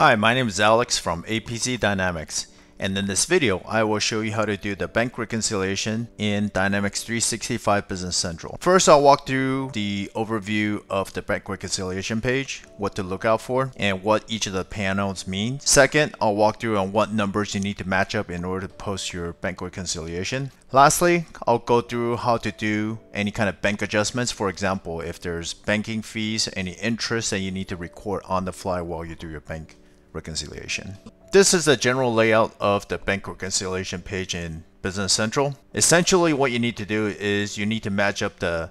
Hi, my name is Alex from APC Dynamics and in this video I will show you how to do the bank reconciliation in Dynamics 365 Business Central. First I'll walk through the overview of the bank reconciliation page, what to look out for, and what each of the panels mean. Second, I'll walk through on what numbers you need to match up in order to post your bank reconciliation. Lastly, I'll go through how to do any kind of bank adjustments. For example, if there's banking fees, any interest that you need to record on the fly while you do your bank reconciliation. This is the general layout of the bank reconciliation page in Business Central. Essentially what you need to do is you need to match up the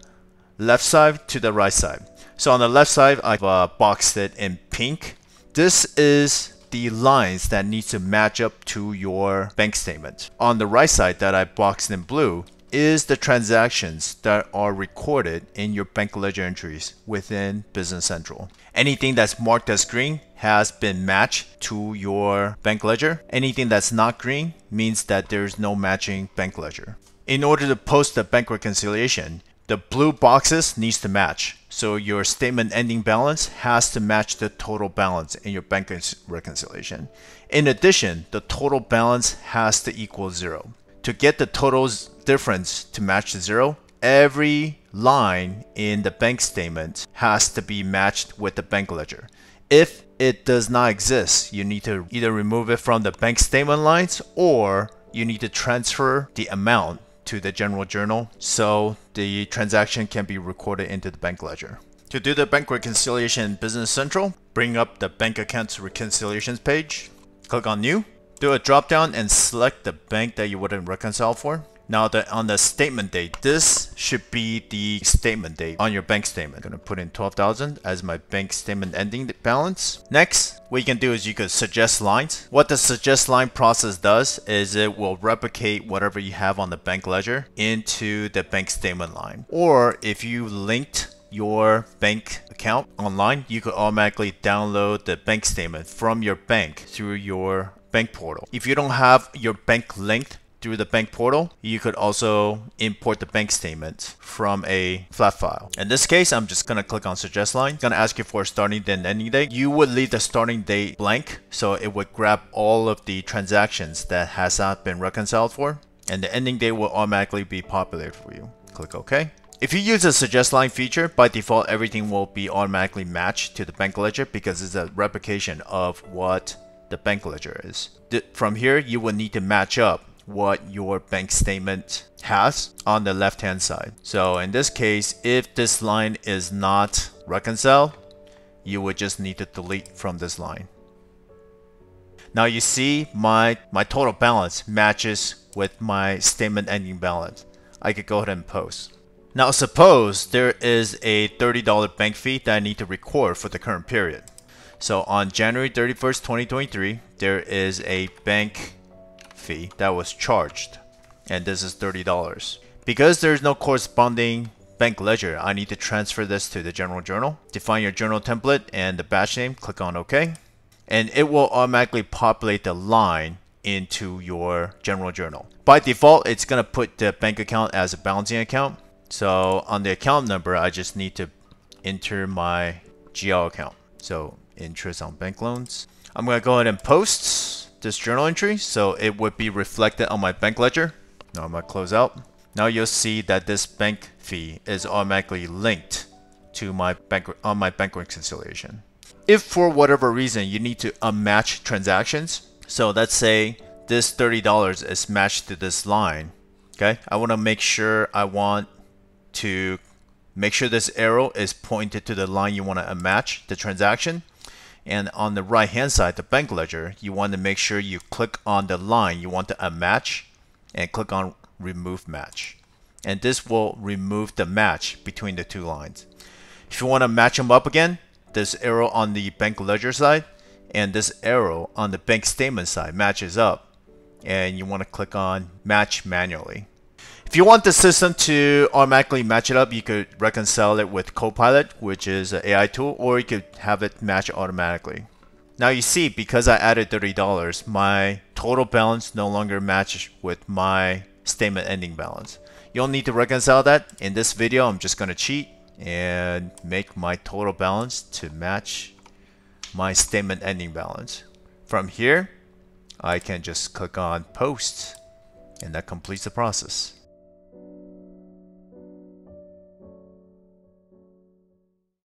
left side to the right side. So on the left side, I've uh, boxed it in pink. This is the lines that need to match up to your bank statement. On the right side that I boxed in blue is the transactions that are recorded in your bank ledger entries within Business Central. Anything that's marked as green has been matched to your bank ledger. Anything that's not green means that there's no matching bank ledger. In order to post the bank reconciliation, the blue boxes needs to match. So your statement ending balance has to match the total balance in your bank reconciliation. In addition, the total balance has to equal zero. To get the totals difference to match to zero, every line in the bank statement has to be matched with the bank ledger. If it does not exist, you need to either remove it from the bank statement lines or you need to transfer the amount to the general journal so the transaction can be recorded into the bank ledger. To do the bank reconciliation in Business Central, bring up the bank accounts reconciliations page, click on new, do a drop down and select the bank that you wouldn't reconcile for. Now the, on the statement date, this should be the statement date on your bank statement. I'm gonna put in 12,000 as my bank statement ending balance. Next, what you can do is you can suggest lines. What the suggest line process does is it will replicate whatever you have on the bank ledger into the bank statement line. Or if you linked your bank account online, you could automatically download the bank statement from your bank through your bank portal. If you don't have your bank linked through the bank portal, you could also import the bank statement from a flat file. In this case, I'm just gonna click on suggest line. It's gonna ask you for a starting date and ending date. You would leave the starting date blank, so it would grab all of the transactions that has not been reconciled for, and the ending date will automatically be populated for you. Click OK. If you use the suggest line feature, by default, everything will be automatically matched to the bank ledger because it's a replication of what the bank ledger is. From here, you will need to match up what your bank statement has on the left hand side. So in this case, if this line is not reconciled, you would just need to delete from this line. Now you see my, my total balance matches with my statement ending balance. I could go ahead and post. Now suppose there is a $30 bank fee that I need to record for the current period. So on January 31st, 2023, there is a bank fee that was charged, and this is $30. Because there's no corresponding bank ledger, I need to transfer this to the general journal. Define your journal template and the batch name, click on OK. And it will automatically populate the line into your general journal. By default, it's going to put the bank account as a balancing account. So on the account number, I just need to enter my GL account. So interest on bank loans. I'm going to go ahead and post this journal entry so it would be reflected on my bank ledger. Now I'm going to close out. Now you'll see that this bank fee is automatically linked to my bank on my bank reconciliation. If for whatever reason you need to unmatch transactions, so let's say this $30 is matched to this line, okay? I want to make sure I want to make sure this arrow is pointed to the line you want to unmatch the transaction. And on the right hand side, the bank ledger, you want to make sure you click on the line you want to unmatch and click on remove match. And this will remove the match between the two lines. If you want to match them up again, this arrow on the bank ledger side and this arrow on the bank statement side matches up. And you want to click on match manually. If you want the system to automatically match it up, you could reconcile it with Copilot, which is an AI tool, or you could have it match automatically. Now you see, because I added $30, my total balance no longer matches with my statement ending balance. You'll need to reconcile that. In this video, I'm just going to cheat and make my total balance to match my statement ending balance. From here, I can just click on post and that completes the process.